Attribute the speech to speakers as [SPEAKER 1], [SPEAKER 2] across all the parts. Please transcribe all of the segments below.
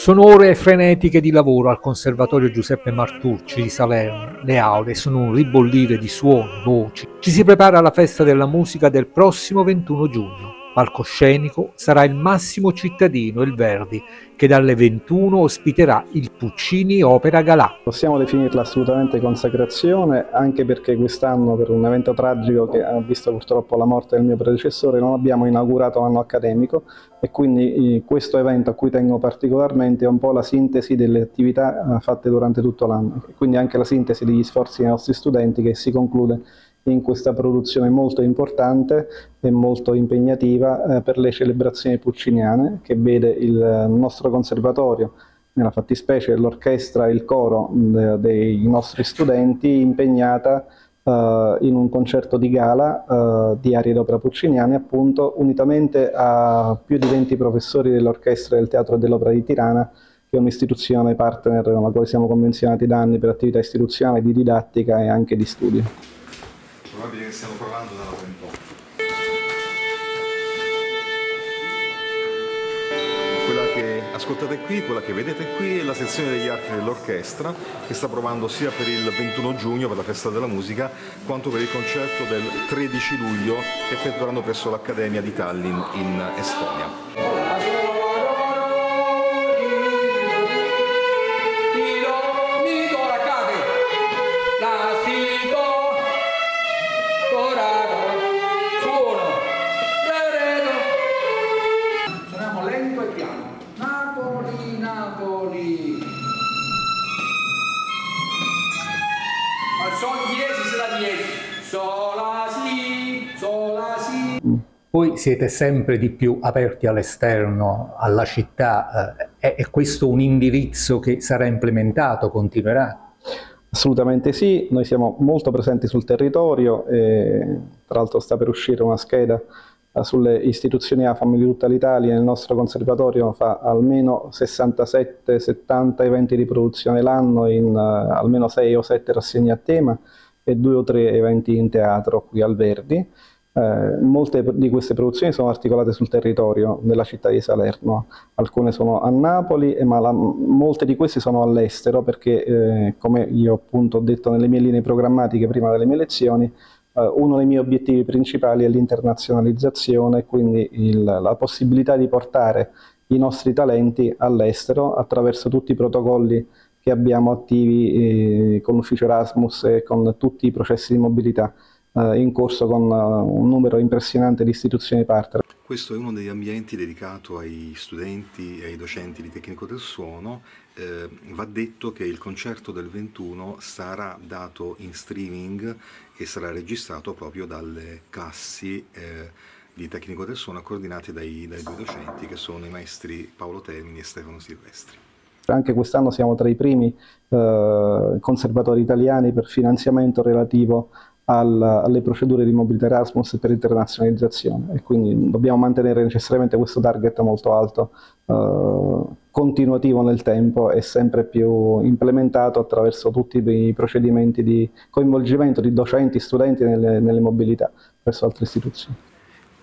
[SPEAKER 1] Sono ore frenetiche di lavoro al Conservatorio Giuseppe Martucci di Salerno. Le aule sono un ribollire di suoni, voci. Ci si prepara alla festa della musica del prossimo 21 giugno. Palcoscenico sarà il Massimo Cittadino, il Verdi, che dalle 21 ospiterà il Puccini Opera Galà.
[SPEAKER 2] Possiamo definirla assolutamente consacrazione, anche perché quest'anno, per un evento tragico che ha visto purtroppo la morte del mio predecessore, non abbiamo inaugurato l'anno accademico e quindi eh, questo evento a cui tengo particolarmente è un po' la sintesi delle attività eh, fatte durante tutto l'anno, quindi anche la sintesi degli sforzi dei nostri studenti che si conclude in questa produzione molto importante e molto impegnativa eh, per le celebrazioni pucciniane che vede il nostro conservatorio, nella fattispecie l'orchestra e il coro de, dei nostri studenti impegnata Uh, in un concerto di gala uh, di arie d'opera pucciniane, appunto, unitamente a più di 20 professori dell'orchestra del Teatro dell'Opera di Tirana, che è un'istituzione partner con la quale siamo convenzionati da anni per attività istituzionali, di didattica e anche di studio
[SPEAKER 3] probabile che stiamo provando da 28. Quella che ascoltate qui, quella che vedete qui è la sezione degli archi dell'orchestra che sta provando sia per il 21 giugno per la festa della musica quanto per il concerto del 13 luglio che effettueranno presso l'Accademia di Tallinn in Estonia.
[SPEAKER 1] Voi siete sempre di più aperti all'esterno, alla città, eh, è questo un indirizzo che sarà implementato, continuerà?
[SPEAKER 2] Assolutamente sì, noi siamo molto presenti sul territorio, e, tra l'altro sta per uscire una scheda eh, sulle istituzioni AFAM di tutta l'Italia, il nostro conservatorio fa almeno 67-70 eventi di produzione l'anno in uh, almeno 6 o 7 rassegne a tema e 2 o 3 eventi in teatro qui al Verdi. Eh, molte di queste produzioni sono articolate sul territorio della città di Salerno, alcune sono a Napoli, ma la, molte di queste sono all'estero perché, eh, come io appunto ho detto nelle mie linee programmatiche prima delle mie lezioni, eh, uno dei miei obiettivi principali è l'internazionalizzazione, quindi il, la possibilità di portare i nostri talenti all'estero attraverso tutti i protocolli che abbiamo attivi eh, con l'ufficio Erasmus e con tutti i processi di mobilità. eh, in corso con eh, un numero impressionante di istituzioni partner.
[SPEAKER 3] Questo è uno degli ambienti dedicato ai studenti e ai docenti di tecnico del suono. Eh, va detto che il concerto del 21 sarà dato in streaming e sarà registrato proprio dalle classi eh, di tecnico del suono coordinate dai, dai due docenti che sono i maestri Paolo Termini e Stefano Silvestri.
[SPEAKER 2] Anche quest'anno siamo tra i primi eh, conservatori italiani per finanziamento relativo al, alle procedure di mobilità Erasmus per internazionalizzazione. E quindi dobbiamo mantenere necessariamente questo target molto alto, eh, continuativo nel tempo e sempre più implementato attraverso tutti i procedimenti di coinvolgimento di docenti, studenti nelle, nelle mobilità presso altre istituzioni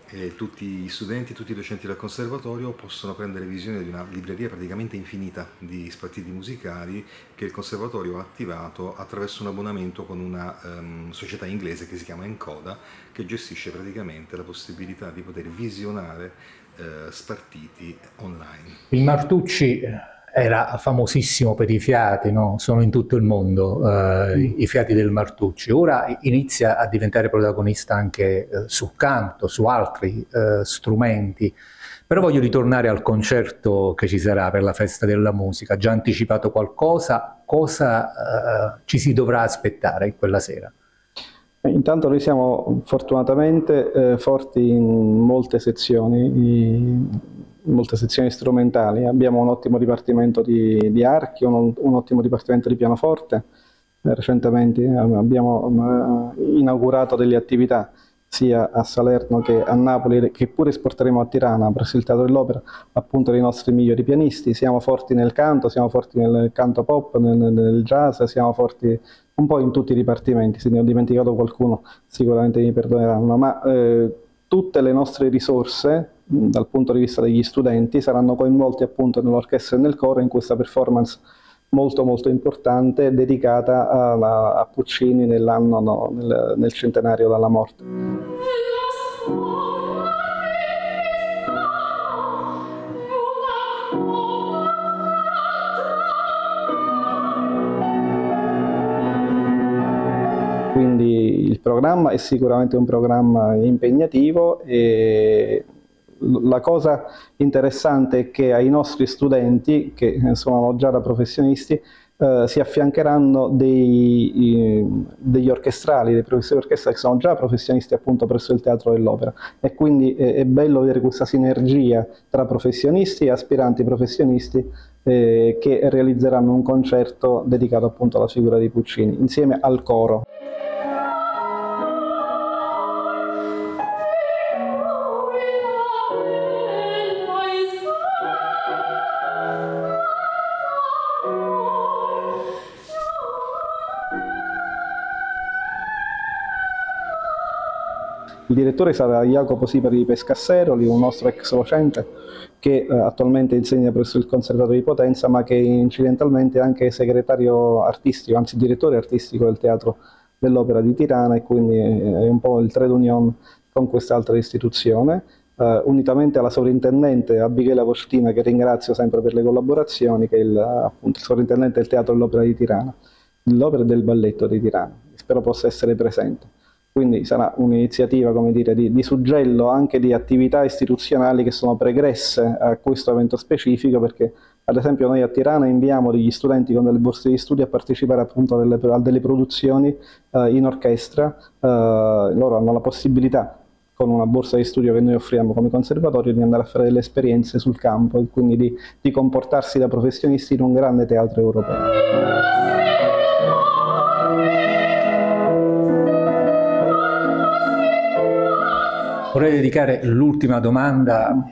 [SPEAKER 3] e tutti gli studenti, tutti i docenti del conservatorio possono prendere visione di una libreria praticamente infinita di spartiti musicali che il conservatorio ha attivato attraverso un abbonamento con una um, società inglese che si chiama Encoda che gestisce praticamente la possibilità di poter visionare uh, spartiti online.
[SPEAKER 1] Il Martucci era famosissimo per i fiati, no? sono in tutto il mondo eh, mm. i fiati del Martucci. Ora inizia a diventare protagonista anche eh, sul canto, su altri eh, strumenti. Però voglio ritornare al concerto che ci sarà per la festa della musica. Già anticipato qualcosa? Cosa eh, ci si dovrà aspettare in quella sera?
[SPEAKER 2] Intanto noi siamo fortunatamente eh, forti in molte sezioni, molte sezioni strumentali. Abbiamo un ottimo dipartimento di, di archi, un, un, ottimo dipartimento di pianoforte. Eh, recentemente eh, abbiamo eh, inaugurato delle attività sia a Salerno che a Napoli, che pure esporteremo a Tirana presso il Teatro dell'Opera, appunto dei nostri migliori pianisti. Siamo forti nel canto, siamo forti nel canto pop, nel, nel jazz, siamo forti un po' in tutti i dipartimenti. Se ne ho dimenticato qualcuno sicuramente mi perdoneranno, ma eh, tutte le nostre risorse dal punto di vista degli studenti, saranno coinvolti appunto nell'orchestra e nel coro in questa performance molto molto importante dedicata a, a Puccini nell'anno no, nel, nel centenario dalla morte. Quindi il programma è sicuramente un programma impegnativo e la cosa interessante è che ai nostri studenti, che sono già da professionisti, eh, si affiancheranno dei, degli orchestrali, dei professori di orchestra che sono già professionisti appunto presso il Teatro dell'Opera e quindi è, è, bello vedere questa sinergia tra professionisti e aspiranti professionisti eh, che realizzeranno un concerto dedicato appunto alla figura di Puccini insieme al coro. Il direttore sarà Jacopo Sipari di Pescasseroli, un nostro ex docente che eh, attualmente insegna presso il Conservatorio di Potenza, ma che incidentalmente è anche segretario artistico, anzi direttore artistico del Teatro dell'Opera di Tirana e quindi è un po' il trade union con quest'altra istituzione. Uh, unitamente alla sovrintendente Abigail Vostina, che ringrazio sempre per le collaborazioni, che è il, appunto, il sovrintendente del Teatro dell'Opera di Tirana, dell'Opera e del Balletto di Tirana. Spero possa essere presente. Quindi sarà un'iniziativa di, di, suggello anche di attività istituzionali che sono pregresse a questo evento specifico perché ad esempio noi a Tirana inviamo degli studenti con delle borse di studio a partecipare appunto delle, a delle produzioni eh, in orchestra, eh, loro hanno la possibilità con una borsa di studio che noi offriamo come conservatorio di andare a fare delle esperienze sul campo e quindi di, di comportarsi da professionisti in un grande teatro europeo.
[SPEAKER 1] Vorrei dedicare l'ultima domanda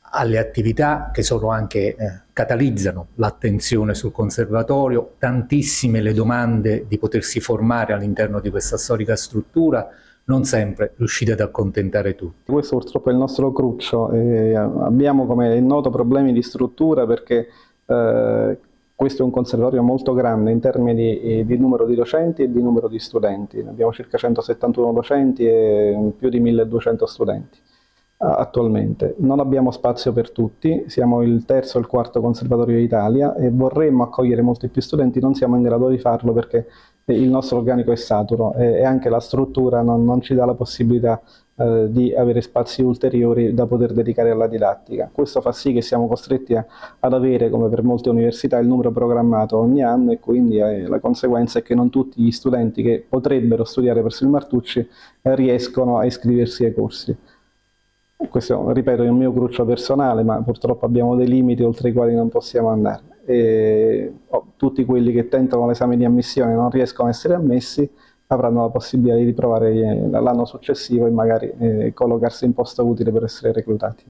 [SPEAKER 1] alle attività che sono anche, eh, catalizzano l'attenzione sul conservatorio, tantissime le domande di potersi formare all'interno di questa storica struttura, non sempre riuscite ad accontentare tutti.
[SPEAKER 2] Questo purtroppo è il nostro cruccio, eh, abbiamo come è noto problemi di struttura perché eh, questo è un conservatorio molto grande in termini di, di, numero di docenti e di numero di studenti. Abbiamo circa 171 docenti e più di 1200 studenti attualmente. Non abbiamo spazio per tutti, siamo il terzo o il quarto conservatorio d'Italia e vorremmo accogliere molti più studenti, non siamo in grado di farlo perché il nostro organico è saturo e, anche la struttura non, non ci dà la possibilità eh, di avere spazi ulteriori da poter dedicare alla didattica. Questo fa sì che siamo costretti a, ad avere, come per molte università, il numero programmato ogni anno e quindi eh, la conseguenza è che non tutti gli studenti che potrebbero studiare presso il Martucci eh, riescono a iscriversi ai corsi. Questo, ripeto, è un mio cruccio personale, ma purtroppo abbiamo dei limiti oltre i quali non possiamo andare. E, oh, tutti quelli che tentano l'esame di ammissione non riescono a essere ammessi, avranno la possibilità di riprovare l'anno successivo e magari eh, collocarsi in posto utile per essere reclutati.